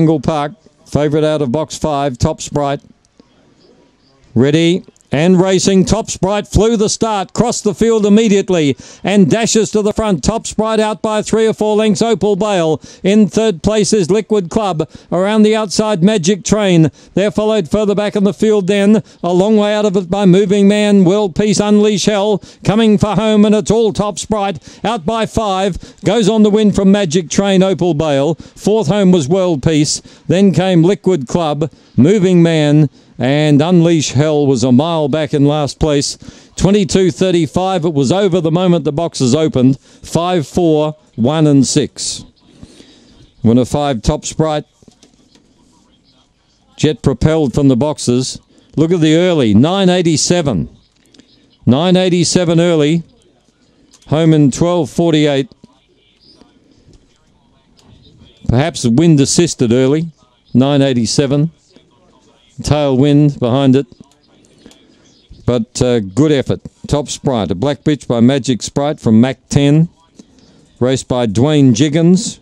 Angle Park. Favourite out of box five, Top Sprite. Ready and racing. Top Sprite flew the start, crossed the field immediately, and dashes to the front. Top Sprite out by three or four lengths. Opal Bale in third place is Liquid Club. Around the outside, Magic Train. They're followed further back in the field. Then a long way out of it by Moving Man. World Peace Unleash Hell coming for home, and it's all Top Sprite out by five. Goes on the win from Magic Train. Opal Bale. Fourth home was World Peace. Then came Liquid Club. Moving Man and Unleash Hell was a mile back in last place. 22.35. It was over the moment the boxes opened. 5 4, 1 and 6. Winner 5 Top Sprite. Jet propelled from the boxes. Look at the early 987. 987 early. Home in 1248. Perhaps wind assisted early. 987 tailwind behind it. But uh, good effort. Top Sprite, a black bitch by Magic Sprite from Mac 10. Raced by Dwayne Jiggins.